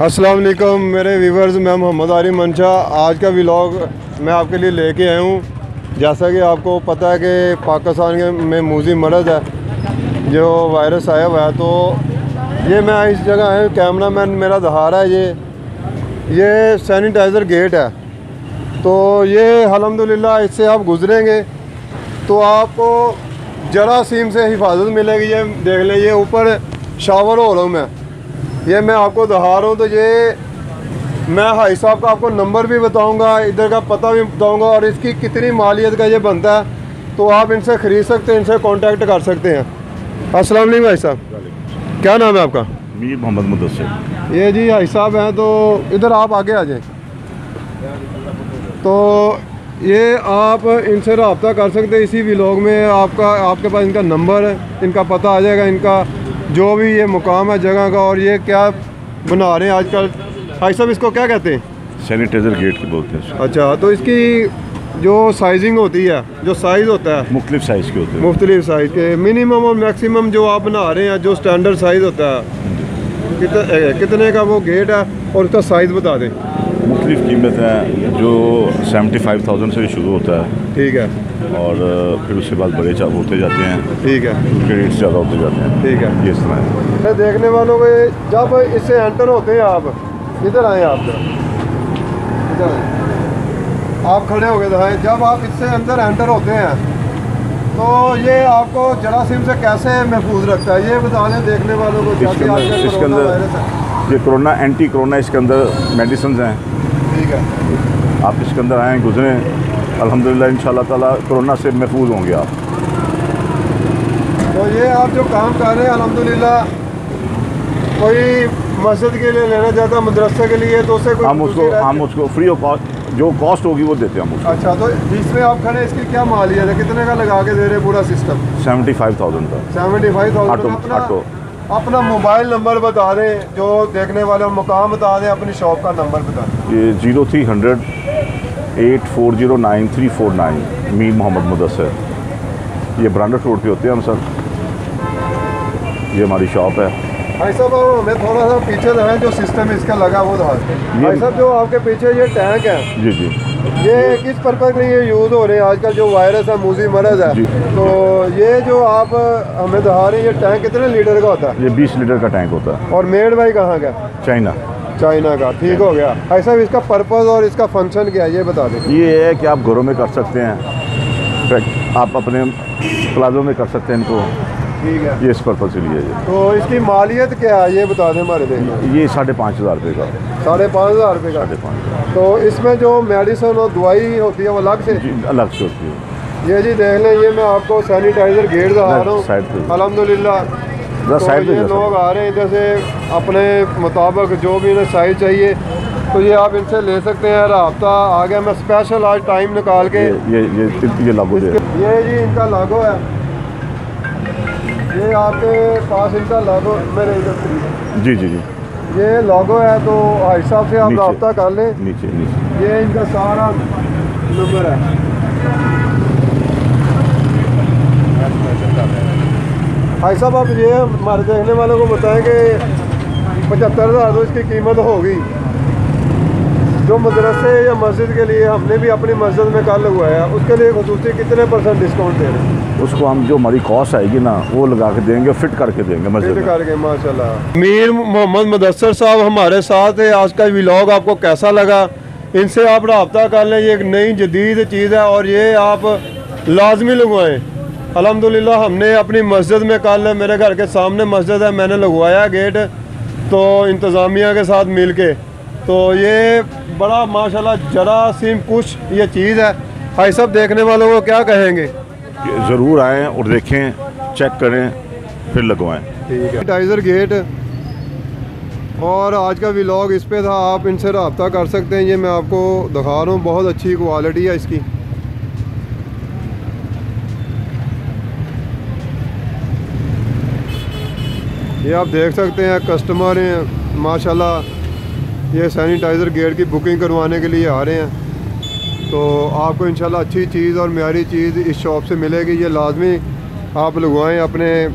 السلام علیکم، میرے ویورز، میں محمد عاری منشا۔ آج کا ولاگ میں آپ کے لیے لے کے آیا ہوں۔ جیسا کہ آپ کو پتہ ہے کہ پاکستان کے میں موزی مرض ہے، جو وائرس آیا ہوا ہے، تو یہ میں اس جگہ آیا ہوں، کیمرہ مین میرا دہارا ہے، یہ یہ سینیٹائزر گیٹ ہے۔ تو یہ الحمدللہ اس سے آپ گزریں گے۔ تو آپ کو جراثیم سے حفاظت ملے گی، یہ دیکھ لیں، یہ اوپر شاور ہو رہا ہوں میں۔ یہ میں آپ کو دکھا رہا ہوں تو یہ میں بھائی صاحب کا آپ کو نمبر بھی بتاؤں گا ادھر کا پتہ بھی بتاؤں گا اور اس کی کتنی مالیت کا یہ بنتا ہے تو آپ ان سے خرید سکتے ہیں ان سے کانٹیکٹ کر سکتے ہیں۔ السلام علیکم بھائی صاحب۔ کیا نام ہے آپ کا؟ میر محمد مدثر۔ یہ جی بھائی صاحب ہیں تو ادھر آپ آگے آ جائیں۔ تو یہ آپ ان سے رابطہ کر سکتے ہیں اسی ولاگ میں آپ کا آپ کے پاس ان کا نمبر ہے ان کا پتہ آ جائے گا ان کا جو بھی یہ مقام ہے جگہ کا اور یہ کیا بنا رہے ہیں آج کل بھائی صاحب اس کو کیا کہتے ہیں؟ سینیٹائزر گیٹ کی بولتے ہیں۔ اچھا تو اس کی جو سائزنگ ہوتی ہے جو سائز ہوتا ہے مختلف سائز کے ہوتے ہیں مختلف سائز کے منیمم اور میکسیمم جو آپ بنا رہے ہیں جو سٹینڈرڈ سائز ہوتا ہے کتنے کا وہ گیٹ ہے اور اس کا سائز بتا دیں۔ مختلف قیمت ہیں جو سیونٹی فائیو تھاؤزینڈ سے شروع ہوتا ہے۔ ٹھیک ہے۔ اور پھر اس کے بعد بڑے چا- ہوتے جاتے ہیں۔ ٹھیک ہے۔ کے ریٹس زیادہ ہوتے جاتے ہیں۔ ٹھیک ہے۔ یہ اس طرح ہے۔ دیکھنے والوں کو جب اس سے انٹر ہوتے ہیں آپ ادھر آئیں آپ۔ ادھر آپ کھڑے ہو گئے جب آپ اس سے اندر انٹر ہوتے ہیں تو یہ آپ کو جراثیم سے کیسے محفوظ رکھتا ہے؟ یہ بتا دیں دیکھنے والوں کو اس کے اندر یہ کرونا اینٹی کرونا اس کے اندر میڈیسنز ہیں۔ ٹھیک ہے۔ آپ اس کے اندر آئیں گزریں۔ الحمدللہ ان شاء اللہ تعالیٰ کرونا سے محفوظ ہوں گے آپ۔ تو یہ آپ جو کام کر رہے ہیں الحمدللہ کوئی مسجد کے لیے لینا چاہتا ہے مدرسے کے لیے تو اسے کوئی ہم اس کو ہم اس کو فری آف کاسٹ جو کاسٹ ہوگی وہ دیتے ہیں ہم اس کو۔ اچھا تو اس میں آپ کھڑے اس کی کیا مالیت ہے؟ کتنے کا لگا کے دے رہے پورا سسٹم سیونٹی فائیو تھاؤزینڈ کا۔ سیونٹی فائیو تھاؤزینڈ آٹو اپنا موبائل نمبر بتا دیں جو دیکھنے والے مقام بتا دیں اپنی شاپ کا نمبر بتا دیں یہ zero three hundred eight four zero nine three four nine Mir Muhammad Mudassir یہ برانڈڈ روڈ پہ ہوتے ہیں ہم سر یہ ہماری شاپ ہے. بھائی صاحب ہمیں تھوڑا سا پیچھے دکھائیں جو سسٹم اس کا لگا وہ بھائی صاحب جو آپ کے پیچھے یہ ٹینک ہے جی جی۔ یہ کس پرپز کے لیے یوز ہو رہے ہیں؟ آج کل جو وائرس ہے موزی مرض ہے۔ جی۔ تو یہ جو آپ ہمیں دکھا رہے ہیں یہ ٹینک کتنے لیٹر کا ہوتا ہے؟ یہ بیس لیٹر کا ٹینک ہوتا ہے۔ اور میڈ بھائی کہاں کا چائنا۔ چائنا کا۔ ٹھیک ہو گیا۔ صاحب اس کا پرپز اور اس کا فنکشن کیا ہے؟ یہ بتا دیں۔ یہ ہے کہ آپ گھروں میں کر سکتے ہیں۔ آپ اپنے پلازوں میں کر سکتے ہیں ان کو۔ ٹھیک ہے۔ یہ اس پرپز کے لیے تو اس کی مالیت کیا ہے؟ یہ بتا دیں ہمارے دیکھنے یہ ساڑھے پانچ ہزار روپے کا۔ ساڑھے پانچ ہزار روپے کا۔ ساڑھے پانچ تو اس میں جو میڈیسن اور دوائی ہوتی ہے وہ الگ سے؟ جی الگ سے ہوتی ہے۔ یہ جی دیکھ لیں یہ میں آپ کو سینیٹائزر گیٹ دکھا رہا ہوں۔ سائڈ یہ لوگ آ رہے ہیں ادھر سے اپنے مطابق جو بھی انہیں سائز چاہیے تو یہ آپ ان سے لے سکتے ہیں۔ رابطہ آگے میں اسپیشل آج ٹائم نکال کے یہ یہ یہ یہ لاگو یہ جی ان کا لاگو ہے۔ یہ آپ کے پاس ان کا لاگو میرے ادھر جی جی جی۔ یہ لاگو ہے تو بھائی صاحب سے آپ۔ رابطہ کر لیں۔ نیچے نیچے۔ یہ ان کا سارا نمبر ہے۔ بھائی صاحب آپ یہ ہمارے دیکھنے والوں کو بتائیں کہ پچہتر ہزار تو اس کی قیمت ہوگی۔ جو مدرسے یا مسجد کے لیے ہم نے بھی اپنی مسجد میں کل لگوایا اس کے لیے خصوصی کتنے پرسنٹ ڈسکاؤنٹ دے رہے ہیں؟ اس کو ہم جو ہماری کاسٹ آئے گی نا وہ لگا کے دیں گے فٹ کر کے دیں گے مسجد میں۔ کر کے ماشاء اللہ میر محمد مدثر صاحب ہمارے ساتھ ہے آج کا ولاگ آپ کو کیسا لگا؟ ان سے آپ رابطہ کر لیں یہ ایک نئی جدید چیز ہے اور یہ آپ لازمی لگوائیں۔ الحمدللہ ہم نے اپنی مسجد میں کل میرے گھر کے سامنے مسجد ہے میں نے لگوایا گیٹ تو انتظامیہ کے ساتھ مل کے۔ تو یہ بڑا ماشاءاللہ جراثیم کچھ یہ چیز ہے۔ بھائی صاحب دیکھنے والوں کو کیا کہیں گے؟ ضرور آئیں اور دیکھیں چیک کریں پھر لگوائیں۔ Sanitizer get. اور آج کا ولاگ اس پہ تھا آپ ان سے رابطہ کر سکتے ہیں یہ میں آپ کو دکھا رہا ہوں۔ بہت اچھی کوالٹی ہے اس کی۔ یہ آپ دیکھ سکتے ہیں کسٹمر ہیں، ماشاءاللہ یہ سینیٹائزر گیٹ کی بکنگ کروانے کے لیے آ رہے ہیں۔ تو آپ کو انشاءاللہ اچھی چیز اور معیاری چیز اس شاپ سے ملے گی۔ یہ لازمی آپ لگوائیں اپنے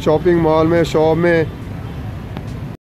شاپنگ مال میں شاپ میں